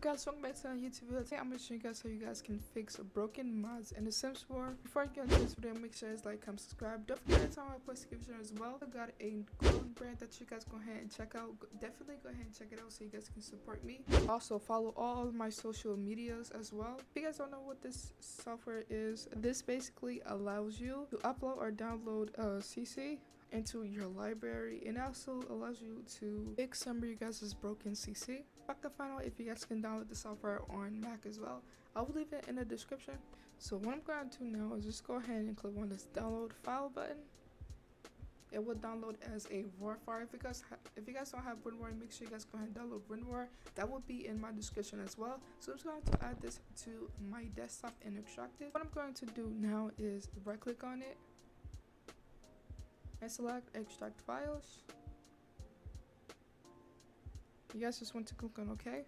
guys, welcome back to my YouTube video. Today I'm going to show you guys how you guys can fix a broken mods in The Sims 4. Before I get into this video, make sure you like, comment, subscribe. Don't forget to turn on my post description as well. I got a clothing brand that you guys go ahead and check out. Definitely go ahead and check it out so you guys can support me. Also follow all my social medias as well. If you guys don't know what this software is, this basically allows you to upload or download uh, a CC into your library and also allows you to fix some of you guys' broken CC. I can find out if you guys can download the software on Mac as well. I will leave it in the description. So what I'm going to do now is just go ahead and click on this download file button. It will download as a RAR file. If you guys if you guys don't have WinRAR, make sure you guys go ahead and download WinRAR. That will be in my description as well. So I'm just going to add this to my desktop and extract it. What I'm going to do now is right click on it and select extract files. You guys just want to click on OK.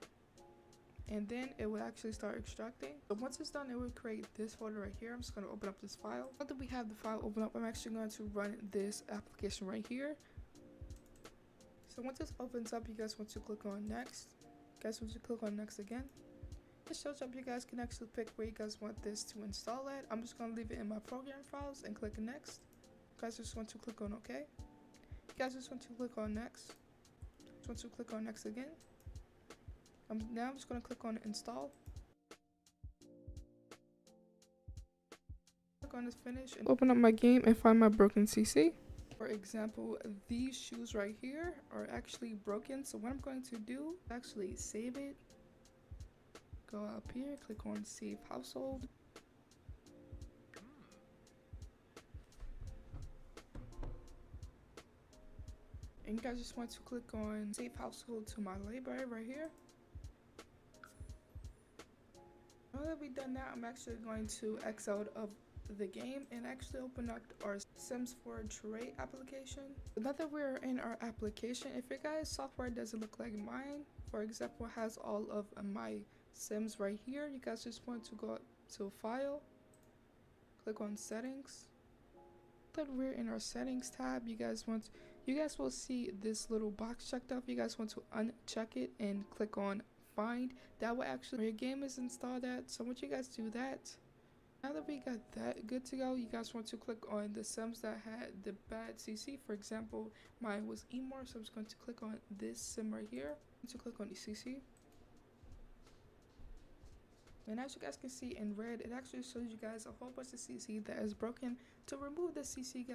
And then it will actually start extracting. So once it's done, it will create this folder right here. I'm just going to open up this file. Now that we have the file open up, I'm actually going to run this application right here. So once this opens up, you guys want to click on next. You guys want to click on next again. It shows up you guys can actually pick where you guys want this to install at. I'm just going to leave it in my program files and click next guys just want to click on OK. You guys just want to click on next. Just want to click on next again. Um, now I'm just going to click on install. Click on finish and open up my game and find my broken CC. For example, these shoes right here are actually broken. So what I'm going to do, actually save it. Go up here, click on save household. And you guys just want to click on save household to my library right here? Now that we've done that i'm actually going to x out of the game and actually open up our sims 4 tray application. Now that we're in our application if your guys software doesn't look like mine for example has all of my sims right here you guys just want to go to file click on settings. That we're in our settings tab you guys want you guys will see this little box checked off. You guys want to uncheck it and click on find. That will actually your game is installed at. So once you guys do that. Now that we got that good to go you guys want to click on the sims that had the bad cc for example mine was emor so i'm just going to click on this sim right here. To click on the cc and as you guys can see in red it actually shows you guys a whole bunch of cc that is broken. To remove the cc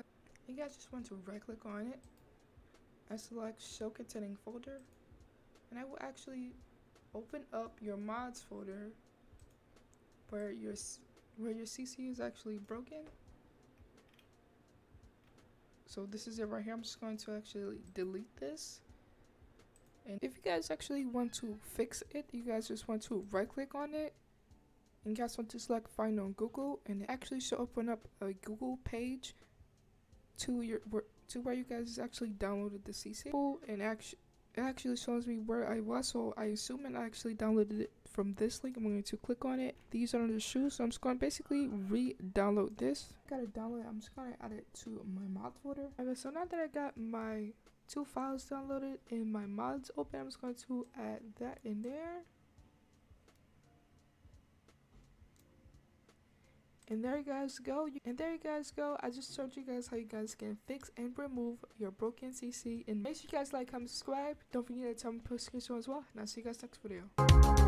you guys just want to right click on it I select show containing folder and I will actually open up your mods folder where your where your CC is actually broken. So this is it right here. I'm just going to actually delete this. And if you guys actually want to fix it, you guys just want to right click on it and you guys want to select find on Google and it actually should open up a Google page to your to where you guys actually downloaded the CC and actually it actually shows me where I was so I assume I actually downloaded it from this link. I'm going to click on it. These are the shoes so I'm just going to basically re-download this. I gotta download it. I'm just going to add it to my mod folder. Okay so now that I got my two files downloaded and my mods open I'm just going to add that in there And there you guys go. And there you guys go. I just showed you guys how you guys can fix and remove your broken CC. And make sure you guys like, comment, subscribe. Don't forget to tell me post as well. And I'll see you guys next video.